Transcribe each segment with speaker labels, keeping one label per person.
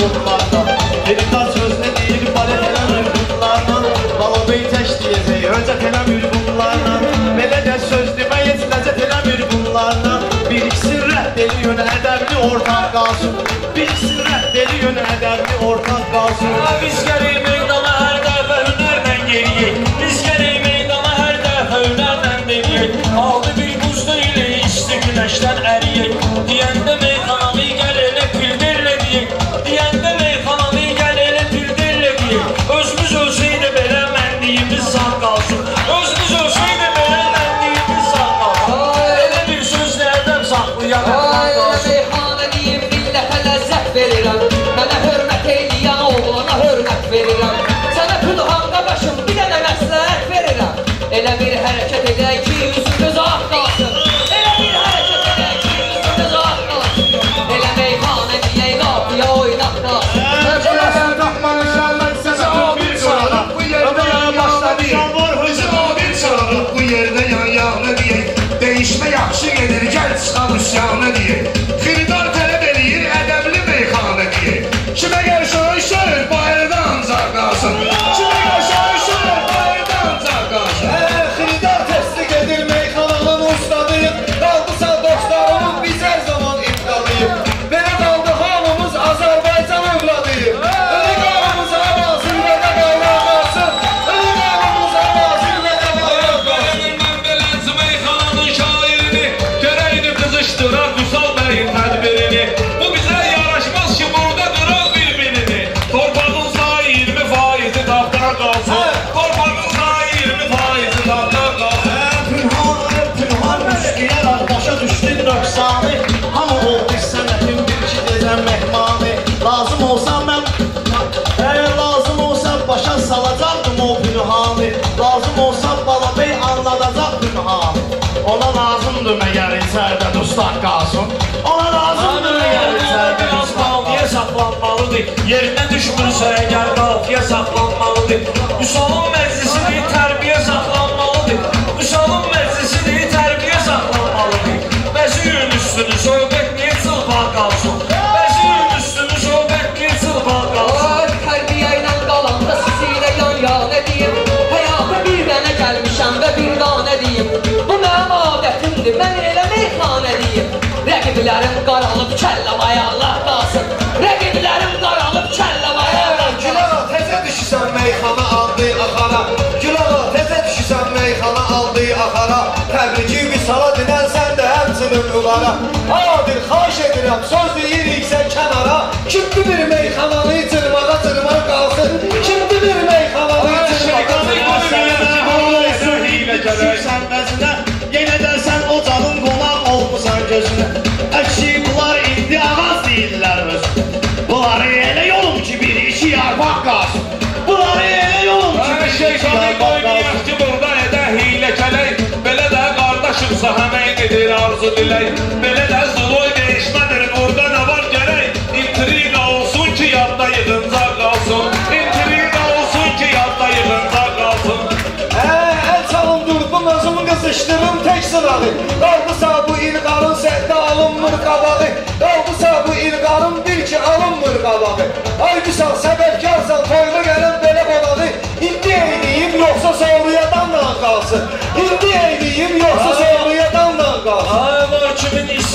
Speaker 1: bunlardan Elinde sözle değil balet eləmir bunlardan Balabeyi təş deyəcək Höcət eləmir bunlardan. Də söz heç ləzzət eləmir bunlardan. Bir ikisi rədd ediyor ədəbli ortaq qalsın Bir ikisi rədd ediyor ədəbli ortaq qalsın
Speaker 2: Biz gərək
Speaker 1: içərdə dustaq qalsın Ona lazımdır məgər içərdə
Speaker 2: Biraz
Speaker 1: dustaq
Speaker 2: qalfiyə
Speaker 1: qalsın
Speaker 2: saxlanmalıdır Yerinə düşmürsə əgər qalfiyə saxlanmalıdır Müsalın məclisidir,
Speaker 3: kəlləmaya Allah qalsın Rəqiblərim qaralıb kəlləmaya Allah qalsın
Speaker 1: Gülağa təzə düşürsən meyxana aldı axara Gülağa təzə düşürsən meyxana aldı axara Təbriki visala dinəlsən də həmçinin ulara Adil xahiş edirəm söz deyiriksə kənara. Kim bilir meyxananı cırmağa cırmaq qalsın? Kim bilir meyxananı cırmağa cırmaq Düşürsən bəzinə Yenə də sən ocağın qonaq olmusan gözünə
Speaker 2: edir arzu dilək Belə də zıloy değişmədir burada nə var gərək İntriqa olsun ki yadda yığıncaq qalsın İntriqa olsun ki yadda yığıncaq qalsın
Speaker 1: Hə, əl çalın durdum özümü qızışdırım tək sırağı Qaldısa bu ilqarın səhdə alınmır qabağı Qaldısa bu ilqarın bil ki alınmır qabağı Ay misal səbəbkarsan toyma gələn belə qolağı İndi eyləyim yoxsa sonrayadanla qalsın İndi eyləyim yoxsa sonrayadanla qalsın
Speaker 2: Ay var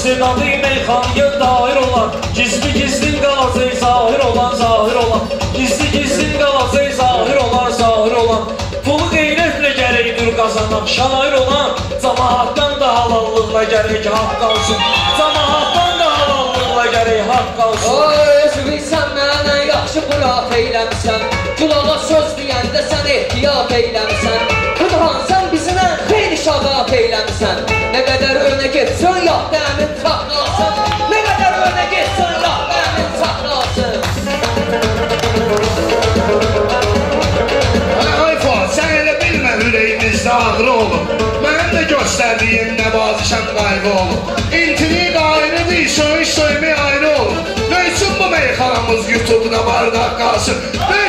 Speaker 2: kimin istedadı meyxanıya dair olan Gizli gizlin qalacaq zahir olan zahir olan. Gizli gizlin qalacaq zahir olan zahir olan. Pulu qeyrətlə gərəkdir qazanaq şair olan. Camaatdan da halallıqla gərək haqq qalsın Camaatdan da halallıqla gərək haqq qalsın
Speaker 3: Ay, özü bilsən mənə yaxşı qulaq eyləmisən Qulağa söz deyəndə sən ehtiyat eyləmisən Qudhan sən bizimlə xeyli şadap eyləmisən Nə qədər önə getsən, yadda əmin çatlasın Nə qədər önə getsən, yadda əmin çatlasın
Speaker 4: Ay Fuad, sən elə bilmə ürəyimizdə ağrı olub Mənim də göstərdiyim nəvazişəm qayğı olub İntriq ayrıdır, söyüş söymək ayrı olub üçün bu meyxanamız YouTube'da bardaq qalsın? Nə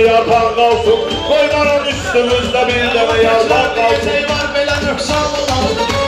Speaker 5: bir dənə yarpaq qalsın Qoymaram üstümüzdə bir dənə yarpaq qalsın
Speaker 1: Şey var belə nöqsan olan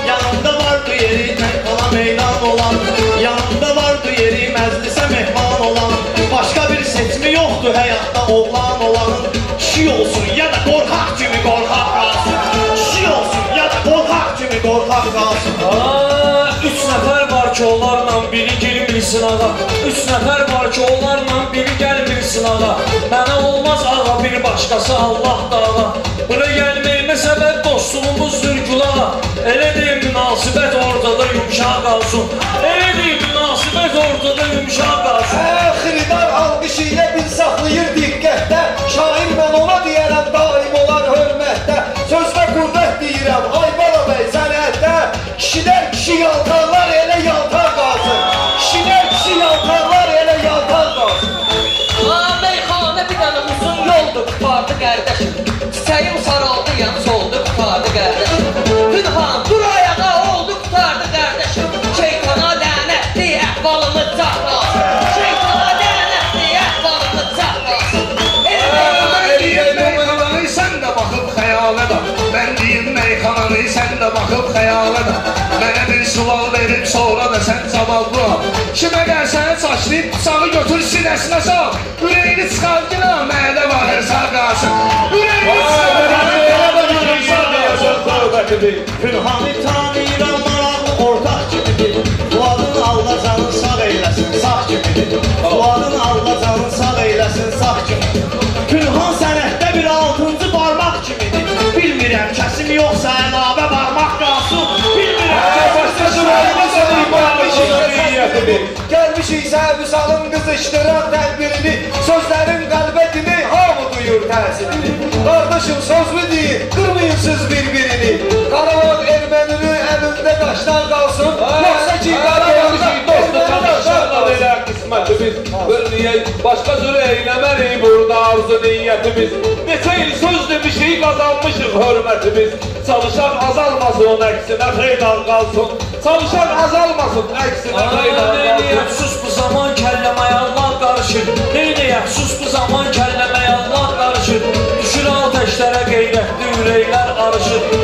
Speaker 1: Yanımda vardı yeri meyxana meydan olan. Yanımda vardı yeri məclisə mehman olan. Başqa bir seçimi yoxdur həyatda oğlan olanın Kişi olsun ya da qorxaq kimi qorxaq qalsın Kişi olsun ya da qorxaq kimi qorxaq qalsın
Speaker 2: Aa, üç nəfər var ki, onlarla biri girmir sınağa. Üç nəfər var ki, onlarla biri gəlmir sınağa. Mənə olmaz ağa, bir başqası Allah dağa. Bura gəlməyimə səbəb dostluğumuzdur gülağa. Elə deyil münasibət ortada yumşaq qalsın. Elə deyil
Speaker 3: qutardı qardaşım. Çiçəyim saraldı, yan soldu,
Speaker 4: Mən deyim meyxananı sən də baxıb xəyala da Mənə bir sual verib sonra da sən cavablı ol Kimə gəlsəni saçlayıb bıçağı götür sinəsinə sal Ürəyini çıxar ki lan mədə var hesab qalsın Ürəyini çıxar
Speaker 1: Pünhanı tanıyıram maraqlı ortaq kimidir Fuadın Allah canın sağ eyləsin sağ kimidir Fuadın Allah canın sağ eyləsin sağ kimidir Pünhan sənətdə Gəlmişik səhvüsalın qızışdıran tədbirini Sözlərin qəlbə dimi hamı duyur təsirini Qardaşım sözlü deyil, qırmayın siz bir-birini? Qaravan erməninin əlində qaşdan qalsın Yoxsa ki
Speaker 5: elə qismətimiz Ölməyək, başqa cür eyləmərik burada arzu niyyətimiz Neçə il söz demişik, qazanmışıq hörmətimiz Çalışan azalmasın, əksinə xeyran qalsın Çalışan azalmasın, əksinə
Speaker 2: Neynəyək
Speaker 5: qalsın
Speaker 2: sus bu zaman kəlləməyə Allah qarışır Neynəyək sus bu zaman kəlləməyə Allah qarışır Düşür ateşlərə qeyrətli ürəklər arışır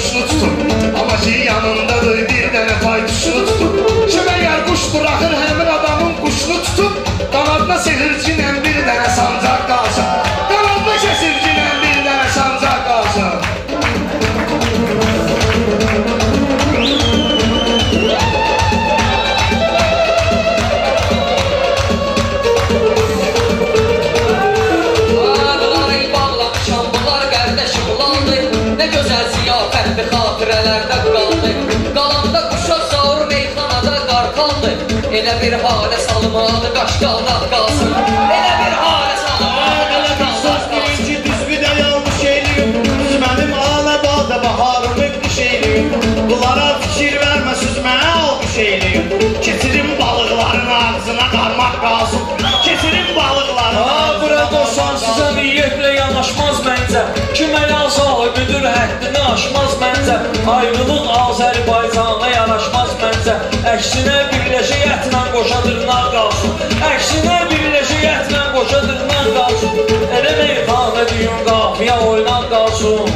Speaker 4: huşlu tutun Amma ki yanındadır
Speaker 3: Elə bir halə salmalı qaşqaldan qalsın Elə bir halə salmalı qaşqaldan qalsın
Speaker 1: ki düz bir də yanlış eləyim Düz mənim alə bağda baharımı qış eləyim Bunlara fikir vermə süz mənə alqış eləyim Keçirim balıqların ağzına qarmaq qalsın Keçirim balıqların ağzına
Speaker 2: bura
Speaker 1: qarmaq
Speaker 2: dostan sizə
Speaker 1: qalsın
Speaker 2: niyyətlə yanaşmaz məncə Kim ələ sahibidir həddini aşmaz məncə Ayrılıq Azərbaycana yanaşmaz Əksinə birləşə yətlə qoşa dırnaq qalsın. Əksinə birləşə yətlə qoşa dırnaq qalsın. Elə meyxanə düyün qafiyə oynan qalsın.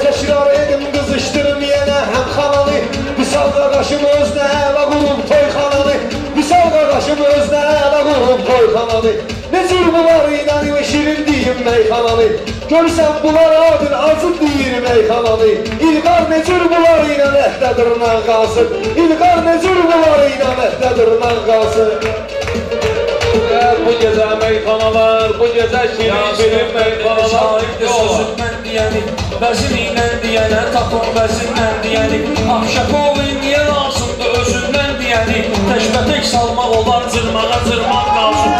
Speaker 1: Təkrar edin qızışdırım yenə. Həm xanalı Misal qardaşım özdə əla qulum toy xanalı Misal qardaşım özdə əla qulum toy xanalı Ne zülmü var inanım şirin deyim meyxanalı Görsən bunlar adın azıb deyir meyxananı İlqar necür bunlar ilə əhdədir lan qasıb İlqar necür bunlar ilə əhdədir lan qasıb
Speaker 5: Bu gecə meyxanalar, bu gecə şirin bilim meyxanalar
Speaker 2: Sözümdən deyəni, vəzinlə deyənə Tapın vəzinlə deyəni. Ahşakovu niyə lazımdır özündən deyəni. Təşbətək salmaq olar, cırmağa cırmaq lazımdır